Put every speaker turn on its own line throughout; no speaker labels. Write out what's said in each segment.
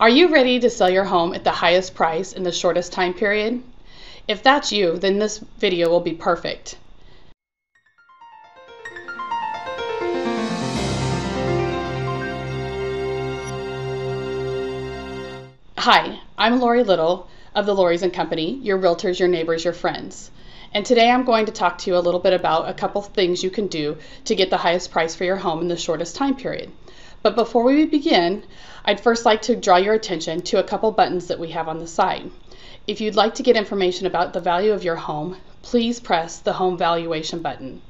Are you ready to sell your home at the highest price in the shortest time period? If that's you, then this video will be perfect. Hi, I'm Lori Little of the Lori's and Company, your realtors, your neighbors, your friends. And today I'm going to talk to you a little bit about a couple things you can do to get the highest price for your home in the shortest time period. But before we begin, I'd first like to draw your attention to a couple buttons that we have on the side. If you'd like to get information about the value of your home, please press the home valuation button.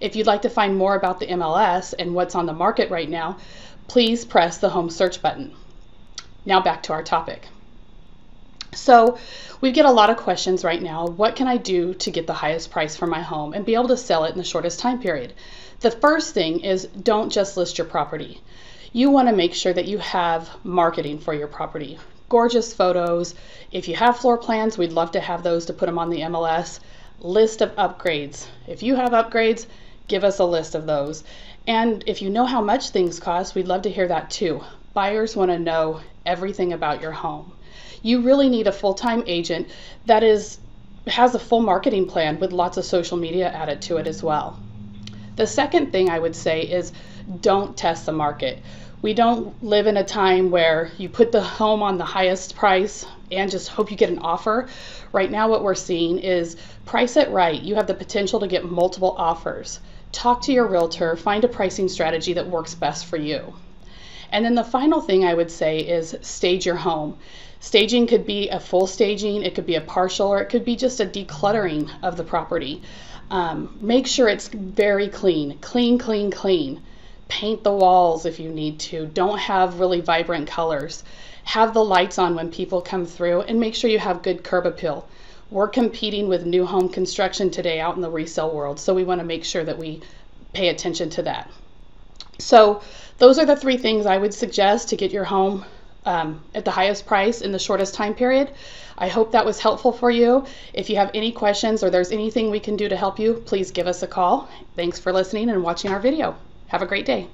If you'd like to find more about the MLS and what's on the market right now, please press the home search button. Now back to our topic. So we get a lot of questions right now. What can I do to get the highest price for my home and be able to sell it in the shortest time period? The first thing is don't just list your property. You want to make sure that you have marketing for your property. Gorgeous photos. If you have floor plans, we'd love to have those to put them on the MLS. List of upgrades. If you have upgrades, give us a list of those. And if you know how much things cost, we'd love to hear that too. Buyers want to know everything about your home you really need a full-time agent that is has a full marketing plan with lots of social media added to it as well. The second thing I would say is don't test the market. We don't live in a time where you put the home on the highest price and just hope you get an offer. Right now, what we're seeing is price it right. You have the potential to get multiple offers. Talk to your realtor, find a pricing strategy that works best for you. And then the final thing I would say is stage your home. Staging could be a full staging, it could be a partial, or it could be just a decluttering of the property. Um, make sure it's very clean, clean, clean, clean. Paint the walls if you need to. Don't have really vibrant colors. Have the lights on when people come through and make sure you have good curb appeal. We're competing with new home construction today out in the resale world, so we want to make sure that we pay attention to that. So those are the three things I would suggest to get your home um, at the highest price in the shortest time period. I hope that was helpful for you. If you have any questions or there's anything we can do to help you, please give us a call. Thanks for listening and watching our video. Have a great day.